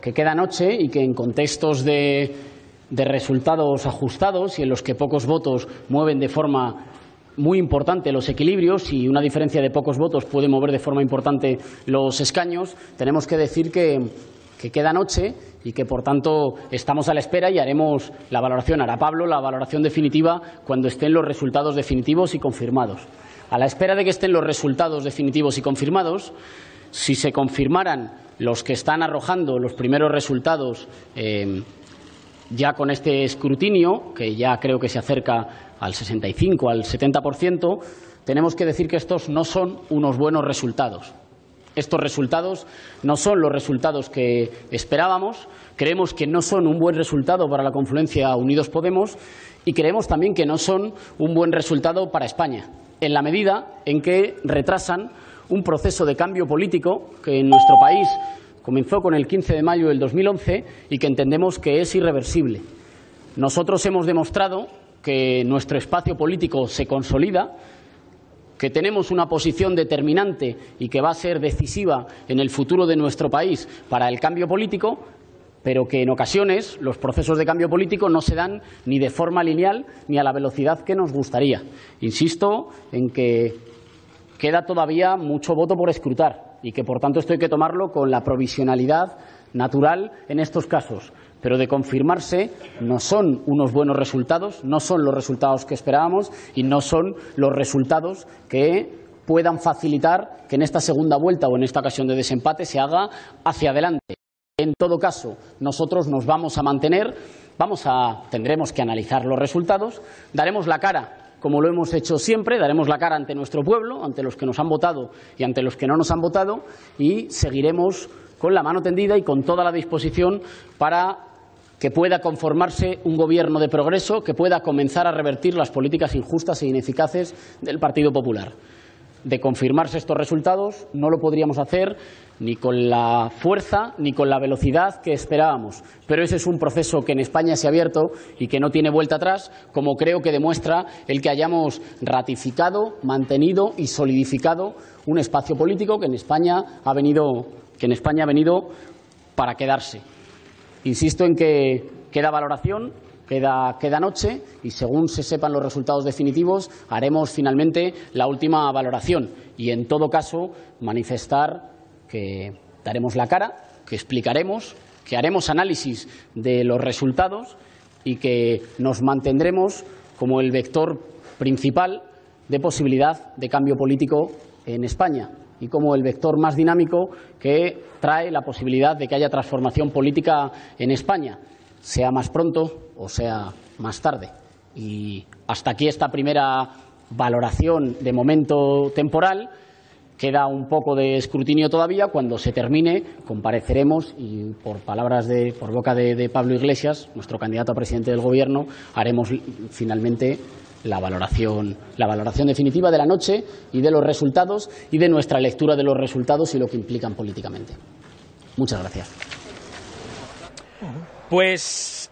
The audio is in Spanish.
que queda noche y que en contextos de, de resultados ajustados y en los que pocos votos mueven de forma muy importante los equilibrios y una diferencia de pocos votos puede mover de forma importante los escaños, tenemos que decir que, que queda noche y que, por tanto, estamos a la espera y haremos la valoración, hará Pablo la valoración definitiva cuando estén los resultados definitivos y confirmados. A la espera de que estén los resultados definitivos y confirmados, si se confirmaran los que están arrojando los primeros resultados eh, ya con este escrutinio, que ya creo que se acerca al 65, al 70%, tenemos que decir que estos no son unos buenos resultados. Estos resultados no son los resultados que esperábamos, creemos que no son un buen resultado para la confluencia Unidos Podemos y creemos también que no son un buen resultado para España, en la medida en que retrasan un proceso de cambio político que en nuestro país comenzó con el 15 de mayo del 2011 y que entendemos que es irreversible. Nosotros hemos demostrado que nuestro espacio político se consolida, que tenemos una posición determinante y que va a ser decisiva en el futuro de nuestro país para el cambio político, pero que en ocasiones los procesos de cambio político no se dan ni de forma lineal ni a la velocidad que nos gustaría. Insisto en que queda todavía mucho voto por escrutar y que, por tanto, esto hay que tomarlo con la provisionalidad natural en estos casos. Pero de confirmarse no son unos buenos resultados, no son los resultados que esperábamos y no son los resultados que puedan facilitar que en esta segunda vuelta o en esta ocasión de desempate se haga hacia adelante. En todo caso, nosotros nos vamos a mantener, vamos a, tendremos que analizar los resultados, daremos la cara como lo hemos hecho siempre, daremos la cara ante nuestro pueblo, ante los que nos han votado y ante los que no nos han votado, y seguiremos con la mano tendida y con toda la disposición para que pueda conformarse un gobierno de progreso, que pueda comenzar a revertir las políticas injustas e ineficaces del Partido Popular de confirmarse estos resultados, no lo podríamos hacer ni con la fuerza ni con la velocidad que esperábamos. Pero ese es un proceso que en España se ha abierto y que no tiene vuelta atrás, como creo que demuestra el que hayamos ratificado, mantenido y solidificado un espacio político que en España ha venido, que en España ha venido para quedarse. Insisto en que queda valoración Queda, noche y según se sepan los resultados definitivos haremos finalmente la última valoración. Y en todo caso manifestar que daremos la cara, que explicaremos, que haremos análisis de los resultados y que nos mantendremos como el vector principal de posibilidad de cambio político en España y como el vector más dinámico que trae la posibilidad de que haya transformación política en España sea más pronto o sea más tarde. Y hasta aquí esta primera valoración de momento temporal. Queda un poco de escrutinio todavía. Cuando se termine, compareceremos y, por palabras de, por boca de, Pablo Iglesias, nuestro candidato a presidente del Gobierno, haremos finalmente la valoración, la valoración definitiva de la noche y de los resultados y de nuestra lectura de los resultados y lo que implican políticamente. Muchas gracias. Pues